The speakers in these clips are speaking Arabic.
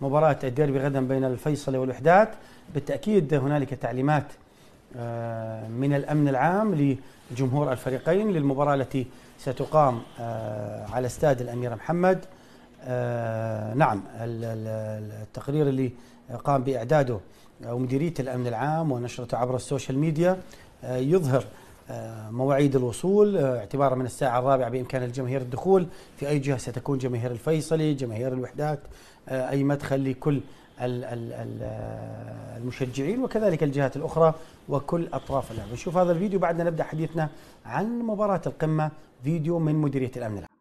مباراة الديربي غدا بين الفيصلي والوحدات. بالتأكيد هنالك تعليمات آه، من الأمن العام لجمهور الفريقين للمباراة التي ستقام آه، على استاد الأمير محمد. آه، نعم التقرير اللي قام بإعداده أو مديرية الأمن العام ونشرته عبر السوشيال ميديا يظهر مواعيد الوصول اعتبارا من الساعة الرابعة بإمكان الجماهير الدخول. في أي جهة ستكون جماهير الفيصلي جماهير الوحدات أي مدخل لكل المشجعين وكذلك الجهات الأخرى وكل أطراف اللعبة. نشوف هذا الفيديو بعدنا نبدأ حديثنا عن مباراة القمة فيديو من مديرية الأمن العام.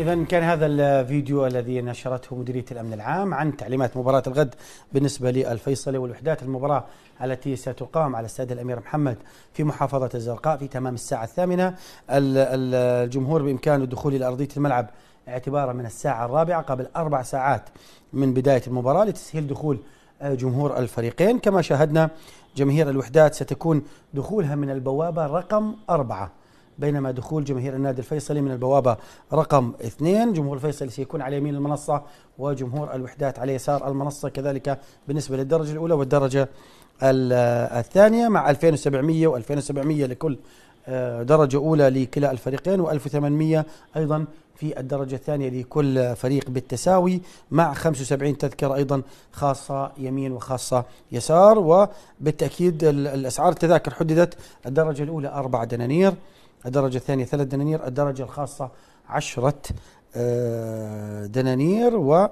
إذا كان هذا الفيديو الذي نشرته مديرية الأمن العام عن تعليمات مباراة الغد بالنسبة للفيصلي والوحدات. المباراة التي ستقام على استاد الأمير محمد في محافظة الزرقاء في تمام الساعة الثامنة. الجمهور بإمكانه الدخول إلى أرضية الملعب اعتبارا من الساعة الرابعة قبل أربع ساعات من بداية المباراة لتسهيل دخول جمهور الفريقين. كما شاهدنا جماهير الوحدات ستكون دخولها من البوابة رقم أربعة. بينما دخول جماهير النادي الفيصلي من البوابة رقم اثنين. جمهور الفيصلي سيكون على يمين المنصة وجمهور الوحدات على يسار المنصة كذلك بالنسبة للدرجة الأولى والدرجة الثانية مع 2700 و2700 لكل آه، درجة أولى لكلا الفريقين و1800 أيضا في الدرجة الثانية لكل فريق بالتساوي مع 75 تذكرة أيضا خاصة يمين وخاصة يسار. وبالتأكيد الأسعار التذاكر حددت الدرجة الأولى أربع دنانير. الدرجة الثانية ثلاث دنانير الدرجة الخاصة عشرة آه، دنانير و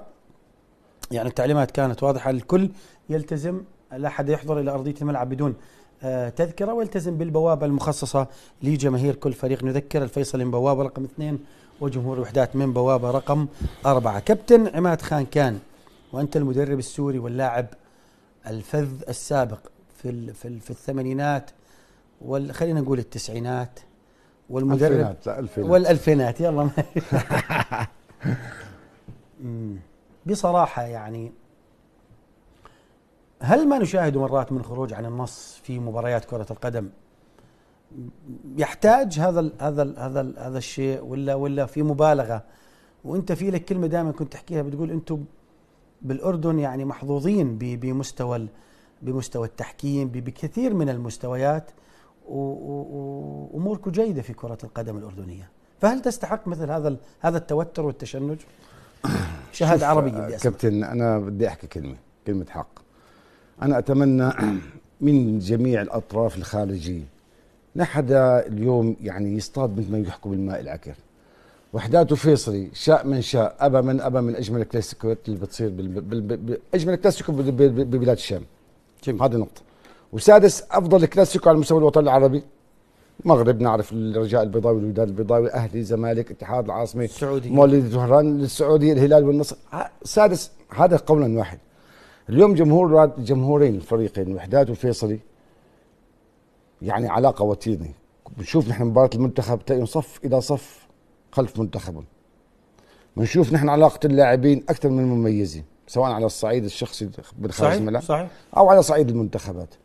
يعني التعليمات كانت واضحة الكل يلتزم لا أحد يحضر إلى أرضية الملعب بدون آه، تذكرة ويلتزم بالبوابة المخصصة لجماهير كل فريق. نذكر الفيصل من بوابة رقم اثنين وجمهور الوحدات من بوابة رقم أربعة. كابتن عماد خان كان وأنت المدرب السوري واللاعب الفذ السابق في في, في الثمانينات خلينا نقول التسعينات. والمدرب ألفينات لا ألفينات. والألفينات يلا. بصراحة يعني هل ما نشاهد مرات من خروج عن النص في مباريات كرة القدم يحتاج هذا ال هذا ال هذا ال هذا الشيء ولا ولا في مبالغة؟ وأنت في لك كلمة دائما كنت تحكيها بتقول أنتم بالأردن يعني محظوظين بمستوى بمستوى التحكيم بكثير من المستويات. واموركم جيدة في كرة القدم الأردنية. فهل تستحق مثل هذا هذا التوتر والتشنج؟ شهادة عربية بأسمع. كابتن أنا بدي أحكي كلمة كلمة حق. أنا أتمنى من جميع الأطراف الخارجية لا حدا اليوم يعني يصطاد مثل ما يحكوا بالماء العكر. وحدات وفيصلي شاء من شاء ابى من ابى من أجمل الكلاسيكوات اللي بتصير أجمل الكلاسيكو ببلاد الشام. هذه نقطة. وسادس أفضل كلاسيكو على مستوى الوطن العربي. المغرب نعرف الرجاء البيضاوي الوداد البيضاوي أهلي زمالك اتحاد العاصمة السعوديه مولودية وهران السعودية الهلال والنصر. سادس هذا قولا واحدا. اليوم جمهور جمهورين الفريقين وحدات والفيصلي يعني علاقة وتيره بنشوف نحن مباراة المنتخب تلاقي صف إلى صف خلف منتخبهم بنشوف نحن علاقة اللاعبين أكثر من مميزه سواء على الصعيد الشخصي من خارج صحيح الملعب صحيح. أو على صعيد المنتخبات.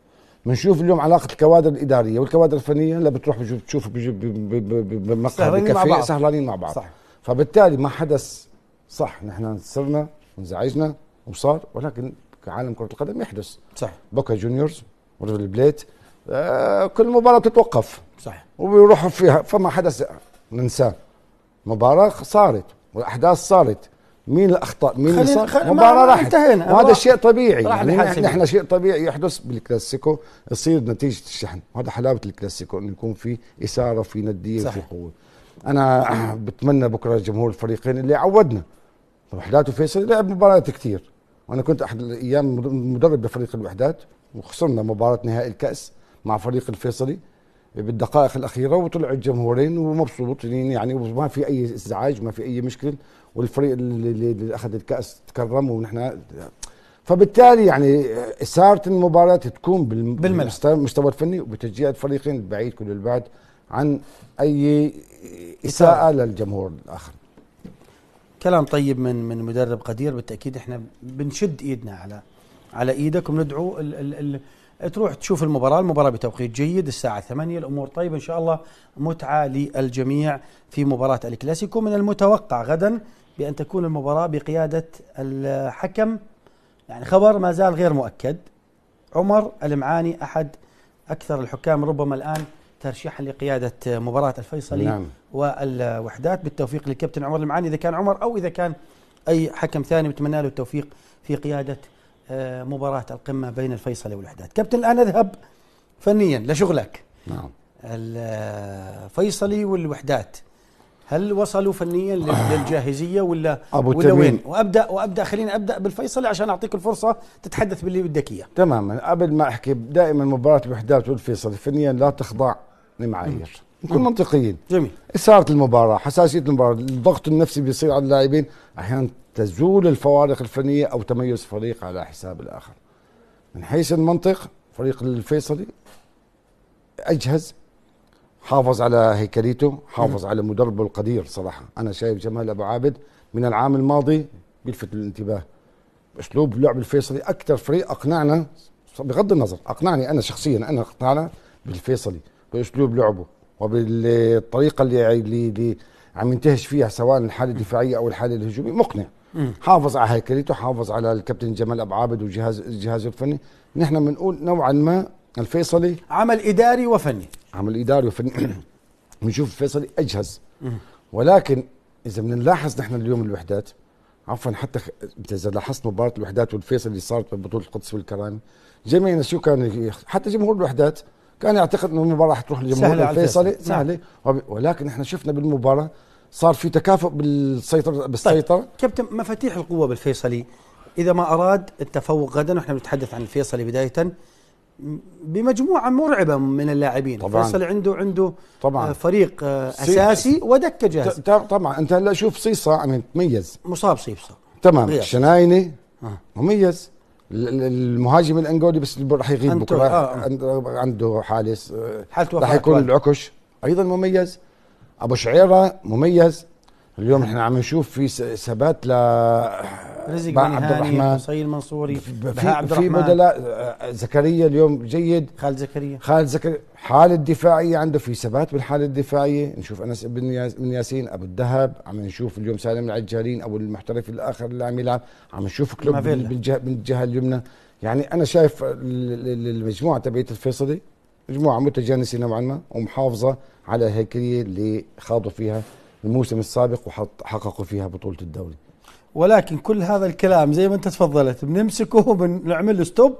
بنشوف اليوم علاقة الكوادر الإدارية والكوادر الفنية لا بتروح بتشوف- بمقهى بكافيه بعض. سهرانين مع بعض. صح. فبالتالي ما حدث. صح نحن صرنا انزعجنا وصار ولكن كعالم كرة القدم يحدث. صح. بوكا جونيورز وريفر بليت آه كل مباراة بتتوقف. صح. وبيروحوا فيها. فما حدث. ننساه مباراة صارت والأحداث صارت. مين الأخطاء؟ مين اللي صار؟ راحت. انتهينا. وهذا شيء طبيعي. يعني نحن, شيء طبيعي يحدث بالكلاسيكو يصير نتيجة الشحن. وهذا حلاوة الكلاسيكو إنه يكون في إثارة في ندية صح. وفي قوة. أنا بتمنى بكرة جمهور الفريقين اللي عودنا. وحدات وفيصل لعب مباريات كثير وأنا كنت أحد الأيام مدرب لفريق الوحدات وخسرنا مباراة نهائي الكأس مع فريق الفيصلي. بالدقائق الأخيرة وطلعوا الجمهورين ومبسوطين يعني وما في أي إزعاج وما في أي مشكله والفريق اللي, اللي أخذ الكأس تكرم ونحن فبالتالي يعني اثاره المباراة تكون. بالمستوى المستوى الفني وبتشجيع الفريقين البعيد كل البعد عن أي إساءة للجمهور الآخر كلام طيب من من مدرب قدير بالتأكيد إحنا بنشد إيدنا على على إيدك وبندعو ال ال ال تروح تشوف المباراة، المباراة بتوقيت جيد الساعة 8 الأمور طيبة إن شاء الله متعة للجميع في مباراة الكلاسيكو. من المتوقع غدا بأن تكون المباراة بقيادة الحكم يعني خبر ما زال غير مؤكد. عمر المعاني أحد أكثر الحكام ربما الآن ترشيحا لقيادة مباراة الفيصلي نعم. والوحدات. بالتوفيق للكابتن عمر المعاني إذا كان عمر أو إذا كان أي حكم ثاني بتمنى له التوفيق في قيادة آه، مباراة القمة بين الفيصلي والوحدات. كابتن الآن اذهب فنيا لشغلك نعم الفيصلي والوحدات هل وصلوا فنيا لل- للجاهزية ولا أبو ولا تميم. وين؟ وأبدأ وأبدأ خليني أبدأ بالفيصلي عشان أعطيك الفرصة تتحدث باللي بدك إياه. تماما قبل ما أحكي دائما مباراة الوحدات والفيصل فنيا لا تخضع لمعايير نكون. منطقيين. جميل. إثارة المباراة حساسية المباراة الضغط النفسي بيصير على اللاعبين أحيانا تزول الفوارق الفنية أو تميز فريق على حساب الآخر. من حيث المنطق فريق الفيصلي أجهز حافظ على هيكليته حافظ على مدربه القدير صراحة. أنا شايف جمال أبو عابد من العام الماضي بيلفت الانتباه. أسلوب لعب الفيصلي أكثر فريق أقنعنا بغض النظر أقنعني أنا شخصيا أنا اقتنعنا بالفيصلي بأسلوب لعبه. وبالطريقة اللي اللي, عم ينتهج فيها سواء الحالة الدفاعية أو الحالة الهجومية مقنع. حافظ على هيكلته حافظ على الكابتن جمال أبو عابد وجهاز جهازه الفني نحن بنقول نوعا ما الفيصلي عمل إداري وفني. عمل إداري وفني بنشوف الفيصلي أجهز. ولكن إذا بنلاحظ نحن اليوم الوحدات عفوا حتى اذا لاحظت مباراة الوحدات والفيصل اللي صارت ببطولة القدس والكرامة جميعنا شو كان حتى جمهور الوحدات كان يعتقد إنه المباراة حتروح لجمهور الفيصلي. الفيصل. سهلة. ولكن إحنا شفنا بالمباراة صار في تكافؤ بالسيطره بالسيطرة. كابتن مفاتيح القوة بالفيصلي. إذا ما أراد التفوق غدا ونحن بنتحدث عن الفيصلي بداية م- بمجموعة مرعبة من اللاعبين. طبعاً. الفيصلي عنده عنده طبعا. آه، فريق آه، سي- أساسي ودكة ت... جاهزة ت... طبعا. أنت هلأ شوف صيصة عم يتميز مصاب صيبصة تمام. غياب. شنايني آه. مميز. المهاجم الانجولي بس راح يغيب بكرة آه. عنده- عنده حادث آه، راح يكون. العكش أيضا مميز أبو شعيرة مميز اليوم إحنا عم نشوف في ثبات ل رزق بن عبد الرحمن. قصي المنصوري في, عبد في, بدلاء آه، زكريا اليوم جيد. خالد زكريا. خالد زكريا حالة دفاعية عنده في ثبات بالحالة الدفاعية نشوف أنس بن ياس- بن ياسين أبو الذهب عم نشوف اليوم سالم العجارين أو المحترف الآخر اللي عم يلعب. عم نشوف كلوب بالجهة, بالجهة اليمنى. يعني أنا شايف ال- ال- المجموعة تبعية الفيصلي مجموعة متجانسة نوعا ما ومحافظة على الهيكلية اللي خاضوا فيها الموسم السابق وحققوا فيها بطولة الدوري. ولكن كل هذا الكلام زي ما أنت تفضلت بنمسكه وبنعمل له stop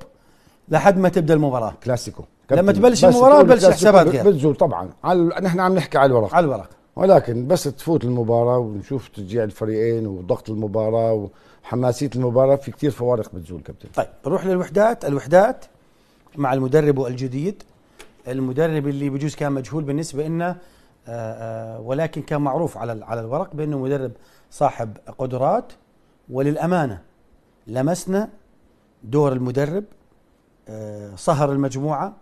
لحد ما تبدأ المباراة. كلاسيكو. لما تبلش ببلش كلاسيكو الحسابات غير. بتزول طبعا. على نحن عم نحكي على الورق. على الورق. ولكن بس تفوت المباراة ونشوف تشجيع الفريقين وضغط المباراة وحماسية المباراة في كتير فوارق بتزول كابتن. طيب نروح للوحدات. الوحدات مع المدرب الجديد. المدرب اللي بجوز كان مجهول بالنسبة لنا ولكن كان معروف على على الورق بأنه مدرب صاحب قدرات وللأمانة لمسنا دور المدرب آه، صهر المجموعة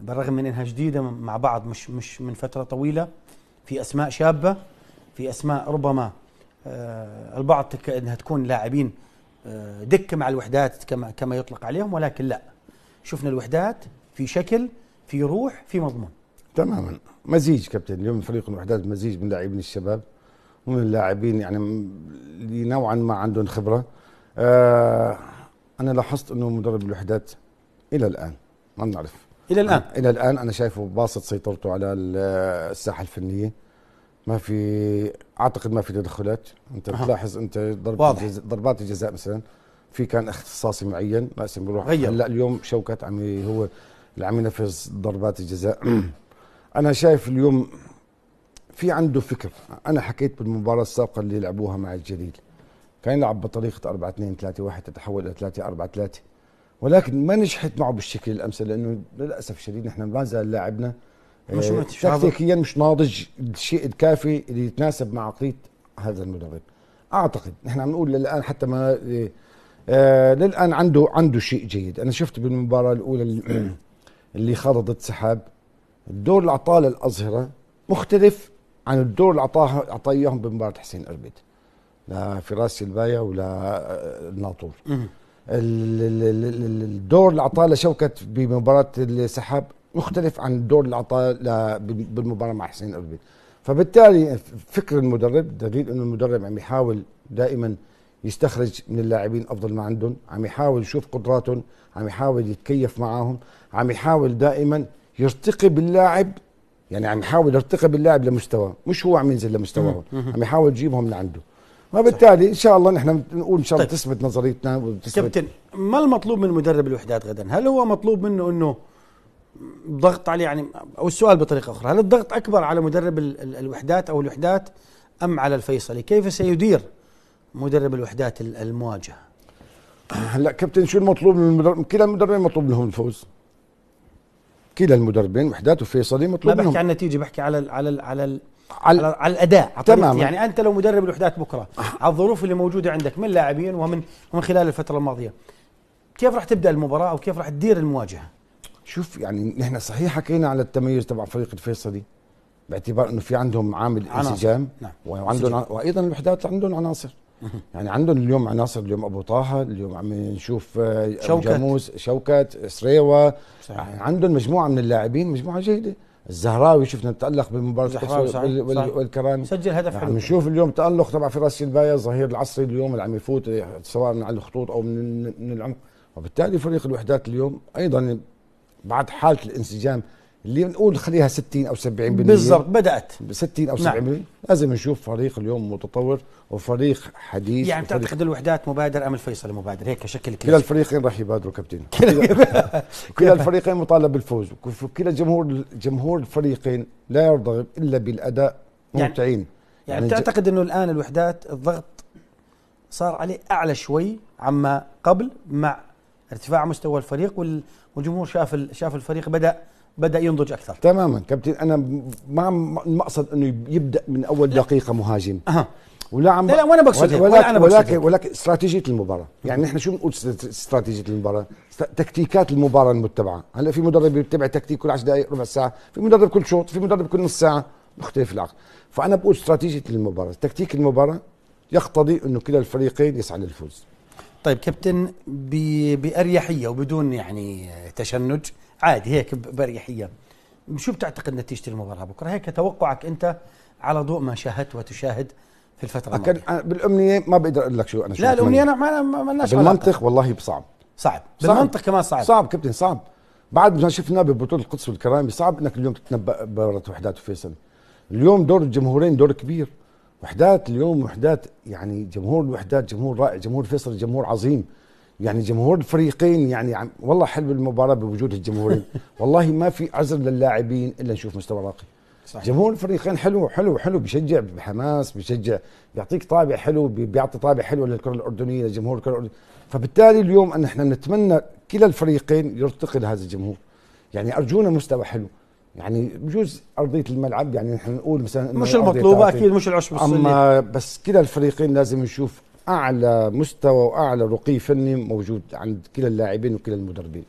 بالرغم من إنها جديدة مع بعض مش مش من فترة طويلة في أسماء شابة في أسماء ربما آه، البعض إنها تكون لاعبين آه، دكه مع الوحدات كما كما يطلق عليهم ولكن لا. شفنا الوحدات في شكل في روح في مضمون. تماما. مزيج كابتن اليوم فريق الوحدات مزيج من لاعبين الشباب ومن اللاعبين يعني اللي نوعا ما عندهم خبرة. آه أنا لاحظت إنه مدرب الوحدات إلى الآن ما بنعرف. إلى الآن؟ إلى الآن أنا شايفه باسط سيطرته على ال- الساحة الفنية. ما في أعتقد ما في تدخلات. أنت أها. بتلاحظ أنت ضرب ضربات الجزاء مثلا في كان اختصاصي معين لازم بيروح. هلأ اليوم شوكت عم هو اللي عم ينفذ ضربات الجزاء. أنا شايف اليوم في عنده فكر. أنا حكيت بالمباراة السابقة اللي لعبوها مع الجليل. كان يلعب بطريقة 4 2 3 1 تتحول إلى 3 4 3 ولكن ما نجحت معه بالشكل الأمثل لأنه للأسف الشديد نحن ما زال لاعبنا. مش آه،. تكتيكيا مش ناضج الشيء الكافي اللي يتناسب مع عقلية هذا المدرب. أعتقد نحن عم نقول للآن حتى ما آه للآن عنده عنده شيء جيد. أنا شفت بالمباراة الأولى اللي- ضد سحاب. الدور اللي أعطاه للاظهره مختلف عن الدور اللي اعطاه أعطاه إياهم بمباراه حسين اربد لفراس سلبايا ولا آه، الناطور. الدور اللي أعطاه لشوكت بمباراة السحاب مختلف عن الدور اللي أعطاه بالمباراة مع حسين اربد فبالتالي فكر المدرب دليل إنه المدرب عم يحاول دائما يستخرج من اللاعبين أفضل ما عندهم عم يحاول يشوف قدراتهم عم يحاول يتكيف معاهم عم يحاول دائما يرتقي باللاعب يعني عم يحاول يرتقي باللاعب لمستواه مش هو عم ينزل لمستواه عم يحاول يجيبهم لعنده وبالتالي إن شاء الله نحن نقول إن شاء الله طيب. تثبت نظريتنا وتثبت كابتن ما المطلوب من مدرب الوحدات غدا؟ هل هو مطلوب منه إنه ضغط عليه يعني أو السؤال بطريقة أخرى، هل الضغط أكبر على مدرب ال- ال- الوحدات أو الوحدات أم على الفيصلي؟ كيف سيدير مدرب الوحدات ال- المواجهة؟ هلأ كابتن شو المطلوب من المدرب كلا المدربين مطلوب لهم الفوز كلا المدربين وحدات وفيصلي ما مطلوب بحكي منهم عن النتيجة بحكي على ال على ال على ال على على, الأداء على تماماً. يعني أنت لو مدرب الوحدات بكرة على الظروف اللي موجودة عندك من لاعبين ومن ومن خلال الفترة الماضية كيف راح تبدأ المباراة أو كيف راح تدير المواجهة؟ شوف يعني نحن صحيح حكينا على التميز تبع فريق الفيصلي باعتبار إنه في عندهم عامل. انسجام نعم. وعندهم وأيضا الوحدات عندهم عناصر يعني عندهم اليوم عناصر اليوم أبو طه اليوم عم نشوف آه، شوكت. جاموس شوكت سريوة صحيح. يعني عندهم مجموعة من اللاعبين مجموعة جيدة الزهراوي شفنا تألق بمباراه الزهراوي. والكرامي سجل هدف عم حلو نشوف اليوم تألق تبع فراس سيلفايا ظهير العصري اليوم اللي عم يفوت سواء من على الخطوط أو من من العمق وبالتالي فريق الوحدات اليوم أيضا بعد حالة الانسجام اللي بنقول خليها 60 أو 70% بالضبط بدأت. 60 أو 70% نعم. لازم نشوف فريق اليوم متطور وفريق حديث يعني وفريق تعتقد الوحدات مبادر أم الفيصلي مبادر هيك شكل كلا الفريقين راح يبادروا كابتن. كلا الفريقين مطالب بالفوز. وكلا جمهور جمهور الفريقين لا يرضى إلا بالأداء. يعني- ممتعين. يعني ج- تعتقد إنه الآن الوحدات الضغط صار عليه أعلى شوي عما قبل مع ارتفاع مستوى الفريق وال- والجمهور شاف شاف الفريق بدأ بدأ ينضج أكثر. تماما. كابتن أنا ما المقصد أنه يبدأ من أول دقيقة مهاجم. أها. ولا عم لا، لا، وأنا بقصد هيك، ولا ولكن أنا بقصد ولكن. ولكن استراتيجية المباراة. يعني نحن شو بنقول است- استراتيجية المباراة؟ تكتيكات المباراة المتبعة. هلأ في مدرب بيتبع تكتيك كل 10 دقائق ربع ساعة. في مدرب كل شوط في مدرب كل نص ساعة. مختلف العقل فأنا بقول استراتيجية المباراة. تكتيك المباراة يقتضي أنه كلا الفريقين يسعى للفوز. طيب كابتن بأريحية وبدون يعني تشنج عادي هيك بأريحية. شو بتعتقد نتيجة المباراة بكرة؟ هيك توقعك أنت على ضوء ما شاهدت وتشاهد في الفترة الماضية. أنا بالأمنية ما بقدر أقول لك شو أنا شو لا. الأمنية أنا ما لناش علاقة. بالمنطق والله صعب صعب. صعب. بالمنطق كمان صعب. صعب كابتن صعب. بعد ما شفنا ببطولة القدس والكرامة صعب إنك اليوم تتنبأ بمباراه وحدات وفيصل. اليوم دور الجمهورين دور كبير. وحدات اليوم وحدات يعني جمهور الوحدات جمهور رائع جمهور فيصل جمهور عظيم. يعني جمهور الفريقين يعني عم والله حلو المباراة بوجود الجمهورين. والله ما في عذر للاعبين إلا نشوف مستوى راقي. صحيح. جمهور الفريقين حلو حلو حلو بيشجع بحماس بيشجع بيعطيك طابع حلو بي- بيعطي طابع حلو للكرة الأردنية لجمهور الكرة الأردنية. فبالتالي اليوم أن إحنا نتمنى كلا الفريقين يرتقي لهذا الجمهور. يعني أرجونا مستوى حلو. يعني بجوز أرضية الملعب يعني نحن نقول مثلا مش تعطي. أكيد مش العشب الصلي اما بس كلا الفريقين لازم نشوف أعلى مستوى وأعلى رقي فني موجود عند كلا اللاعبين وكلا المدربين.